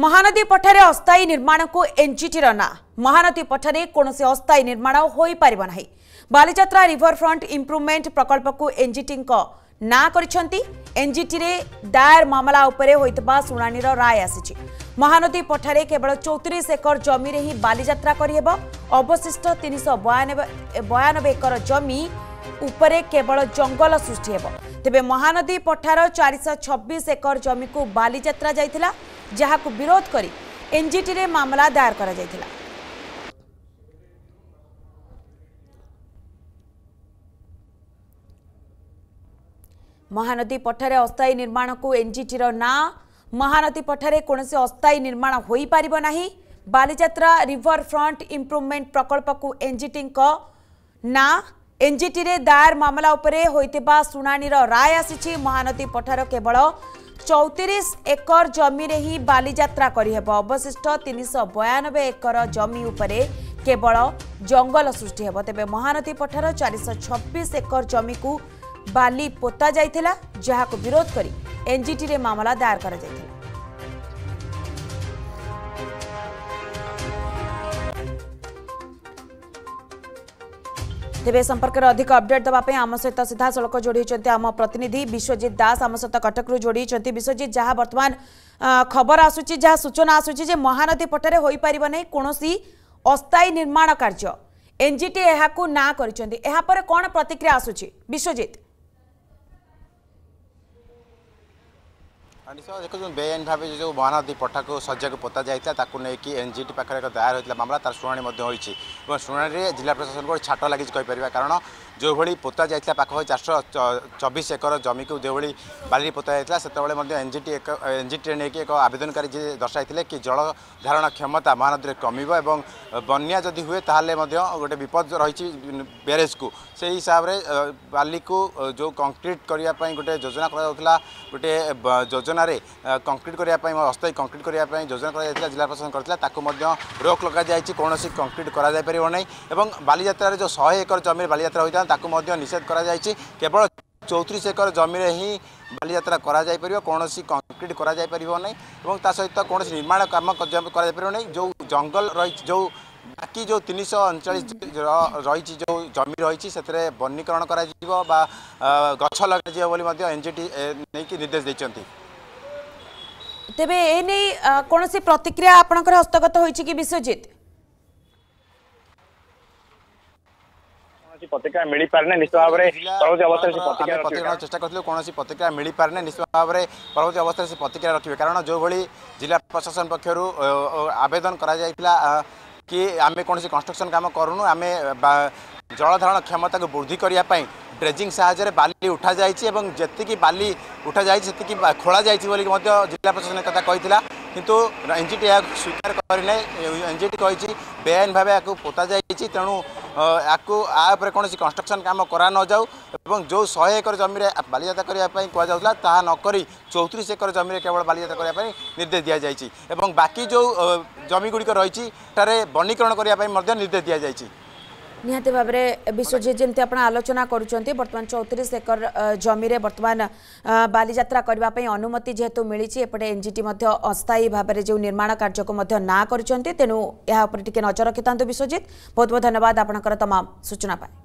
ମହାନଦୀ ପଠାରେ ଅସ୍ଥାୟୀ ନିର୍ମାଣକୁ ଏନ୍ଜିଟିର ନାଁ ମହାନଦୀ ପଠାରେ କୌଣସି ଅସ୍ଥାୟୀ ନିର୍ମାଣ ହୋଇପାରିବ ନାହିଁ ବାଲିଯାତ୍ରା ରିଭରଫ୍ରଣ୍ଟ ଇମ୍ପ୍ରୁଭମେଣ୍ଟ ପ୍ରକଳ୍ପକୁ ଏନ୍ଜିଟିଙ୍କ ନାଁ କରିଛନ୍ତି ଏନ୍ଜିଟିରେ ଦାୟର ମାମଲା ଉପରେ ହୋଇଥିବା ଶୁଣାଣିର ରାୟ ଆସିଛି ମହାନଦୀ ପଠାରେ କେବଳ ଚଉତିରିଶ ଏକର ଜମିରେ ହିଁ ବାଲିଯାତ୍ରା କରିହେବ ଅବଶିଷ୍ଟ ତିନିଶହ ବୟାନବେ ଏକର ଜମି ଉପରେ କେବଳ ଜଙ୍ଗଲ ସୃଷ୍ଟି ହେବ ତେବେ ମହାନଦୀ ପଠାର ଚାରିଶହ ଛବିଶ ଏକର ଜମିକୁ ବାଲିଯାତ୍ରା ଯାଇଥିଲା ଯାହାକୁ ବିରୋଧ କରି ଏନ୍ଜିଟିରେ ମାମଲା ଦାୟର କରାଯାଇଥିଲା ମହାନଦୀ ପଠାରେ ଅସ୍ଥାୟୀ ନିର୍ମାଣକୁ ଏନ୍ଜିଟିର ନାଁ ମହାନଦୀ ପଠାରେ କୌଣସି ଅସ୍ଥାୟୀ ନିର୍ମାଣ ହୋଇପାରିବ ନାହିଁ ବାଲିଯାତ୍ରା ରିଭର ଫ୍ରଣ୍ଟ ଇମ୍ପ୍ରୁଭମେଣ୍ଟ ପ୍ରକଳ୍ପକୁ ଏନ୍ଜିଟିଙ୍କ ନାଁ ଏନ୍ଜିଟିରେ ଦାୟର ମାମଲା ଉପରେ ହୋଇଥିବା ଶୁଣାଣିର ରାୟ ଆସିଛି ମହାନଦୀ ପଠାର କେବଳ ଚଉତିରିଶ ଏକର ଜମିରେ ହିଁ ବାଲିଯାତ୍ରା କରିହେବ ଅବଶିଷ୍ଟ ତିନିଶହ ବୟାନବେ ଏକର ଜମି ଉପରେ କେବଳ ଜଙ୍ଗଲ ସୃଷ୍ଟି ହେବ ତେବେ ମହାନଦୀ ପଠାର ଚାରିଶହ ଛବିଶ ଏକର ଜମିକୁ ବାଲି ପୋତା ଯାଇଥିଲା ଯାହାକୁ ବିରୋଧ କରି ଏନ୍ଜିଟିରେ ମାମଲା ଦାୟର କରାଯାଇଥିଲା ତେବେ ଏ ସମ୍ପର୍କରେ ଅଧିକ ଅପଡେଟ୍ ଦେବା ପାଇଁ ଆମ ସହିତ ସିଧାସଳଖ ଯୋଡ଼ି ଆମ ପ୍ରତିନିଧି ବିଶ୍ୱଜିତ ଦାସ ଆମ ସହିତ କଟକରୁ ଯୋଡ଼ି ହୋଇଛନ୍ତି ବିଶ୍ୱଜିତ ଯାହା ବର୍ତ୍ତମାନ ଖବର ଆସୁଛି ଯାହା ସୂଚନା ଆସୁଛି ଯେ ମହାନଦୀ ପଟରେ ହୋଇପାରିବ ନାହିଁ କୌଣସି ଅସ୍ଥାୟୀ ନିର୍ମାଣ କାର୍ଯ୍ୟ ଏନ୍ଜିଟି ଏହାକୁ ନା କରିଛନ୍ତି ଏହାପରେ କ'ଣ ପ୍ରତିକ୍ରିୟା ଆସୁଛି ବିଶ୍ୱଜିତ ନିଶ୍ଚୟ ଦେଖୁଛନ୍ତି ବେଆଇନ ଭାବେ ଯେଉଁ ମହାନଦୀ ପଠାକୁ ଶଯ୍ୟାକୁ ପୋତା ଯାଇଥିଲା ତାକୁ ନେଇକି ଏନ୍ଜିଟି ପାଖରେ ଏକ ଦାୟର ହୋଇଥିଲା ମାମଲା ତାର ଶୁଣାଣି ମଧ୍ୟ ହୋଇଛି ଏବଂ ଶୁଣାଣିରେ ଜିଲ୍ଲା ପ୍ରଶାସନକୁ ଗୋଟେ ଛାଟ ଲାଗିଛି କହିପାରିବା କାରଣ ଯେଉଁଭଳି ପୋତା ଯାଇଥିଲା ପାଖାପାଖି ଚାରିଶହ ଚବିଶ ଏକର ଜମିକୁ ଯେଉଁଭଳି ବାଲିରେ ପୋତା ଯାଇଥିଲା ସେତେବେଳେ ମଧ୍ୟ ଏନ୍ଜିଟି ଏକ ଏନ୍ଜିଟିରେ ନେଇକି ଏକ ଆବେଦନକାରୀ ଯିଏ ଦର୍ଶାଇଥିଲେ କି ଜଳ ଧାରଣ କ୍ଷମତା ମହାନଦୀରେ କମିବ ଏବଂ ବନ୍ୟା ଯଦି ହୁଏ ତାହେଲେ ମଧ୍ୟ ଗୋଟେ ବିପଦ ରହିଛି ବ୍ୟାରେଜ୍କୁ ସେହି ହିସାବରେ ବାଲିକୁ ଯେଉଁ କଂକ୍ରିଟ୍ କରିବା ପାଇଁ ଗୋଟେ ଯୋଜନା କରାଯାଉଥିଲା ଗୋଟେ ଯୋଜନା ଯୋଜନାରେ କଂକ୍ରିଟ୍ କରିବା ପାଇଁ ଅସ୍ଥାୟୀ କଂକ୍ରିଟ୍ କରିବା ପାଇଁ ଯୋଜନା କରାଯାଇଥିଲା ଜିଲ୍ଲା ପ୍ରଶାସନ କରିଥିଲା ତାକୁ ମଧ୍ୟ ରୋକ୍ ଲଗାଯାଇଛି କୌଣସି କଂକ୍ରିଟ୍ କରାଯାଇପାରିବ ନାହିଁ ଏବଂ ବାଲିଯାତ୍ରାରେ ଯେଉଁ ଶହେ ଏକର ଜମିରେ ବାଲିଯାତ୍ରା ହୋଇଥିଲା ତାକୁ ମଧ୍ୟ ନିଷେଧ କରାଯାଇଛି କେବଳ চৌত্রিশ একর জমিরে হি বালিযাত্রা করা যাইপার কোণী কংক্রিট করা যাইপার না এবং তা সহ কোণী নির্মাণ কাম করা যাইপার না যে জঙ্গল রয়েছে যে বাকি যে তিনশো অনচাশ রয়েছে যে জমি রয়েছে সেতরে বনীকরণ করা বা গছ লগাযিব বলে এনজিটি নেই নির্দেশ দিয়েছেন ତେବେ ଏ ନେଇ କୌଣସି ପ୍ରତିକ୍ରିୟା ଆପଣଙ୍କର ହସ୍ତଗତ ହୋଇଛି କି ବିଶ୍ୱଜିତ ପ୍ରତିକ୍ରିୟା ମିଳିପାରିନି ନିଶ୍ଚିତ ଭାବରେ ପରବର୍ତ୍ତୀ ଅବସ୍ଥାରେ ସେ ପ୍ରତିକ୍ରିୟା ରଖିବେ କାରଣ ଯେଉଁଭଳି ଜିଲ୍ଲା ପ୍ରଶାସନ ପକ୍ଷରୁ ଆବେଦନ କରାଯାଇଥିଲା କି ଆମେ କୌଣସି କନଷ୍ଟ୍ରକ୍ସନ କାମ କରୁନୁ ଆମେ ଜଳଧାରଣ କ୍ଷମତାକୁ ବୃଦ୍ଧି କରିବା ପାଇଁ ড্রেজিং সাহায্যে বালি উঠা যাই এবং যেতিকি বালি উঠা যাই সেতিকি খোলা যাই বলি জেলা প্রশাসন কথা কইলা কিন্তু এনজিটি ଏହା ସ୍ୱୀକାର କରିନାହିଁ ଏନ୍ଜିଟି କହିଛି ବେଆଇନ ଭାବେ ଏହାକୁ ପୋତା ଯାଇଛି ତେଣୁ ଏହାକୁ ଆ ଉପରେ କୌଣସି କନଷ୍ଟ୍ରକ୍ସନ୍ କାମ କରାନଯାଉ ଏବଂ ଯେଉଁ ଶହେ ଏକର ଜମିରେ ବାଲିଯାତ୍ରା କରିବା ପାଇଁ କୁହାଯାଉଥିଲା ତାହା ନକରି ଚଉତିରିଶ ଏକର ଜମିରେ କେବଳ ବାଲିଯାତ୍ରା କରିବା ପାଇଁ ନିର୍ଦ୍ଦେଶ ଦିଆଯାଇଛି ଏବଂ ବାକି ଯେଉଁ ଜମିଗୁଡ଼ିକ ରହିଛି ସେଠାରେ ବନୀକରଣ କରିବା ପାଇଁ ମଧ୍ୟ ନିର୍ଦ୍ଦେଶ ଦିଆଯାଇଛି নিহতি ভাবে বিশ্বজিৎ যেমি আপনার আলোচনা করছেন বর্তমান চৌত্রিশ একর জমিরে বর্তমান বালিযাত্রা করা অনুমতি যেহেতু মিছে এপটে এনজিটি অস্থায়ী ভাবে যে নির্মাণ কার্যকু না করছেন তেণু এপরে টিকি নজর রক্ষি থাকে বিশ্বজিৎ বহু বহু ধন্যবাদ আপনার তমাম সূচনা পাই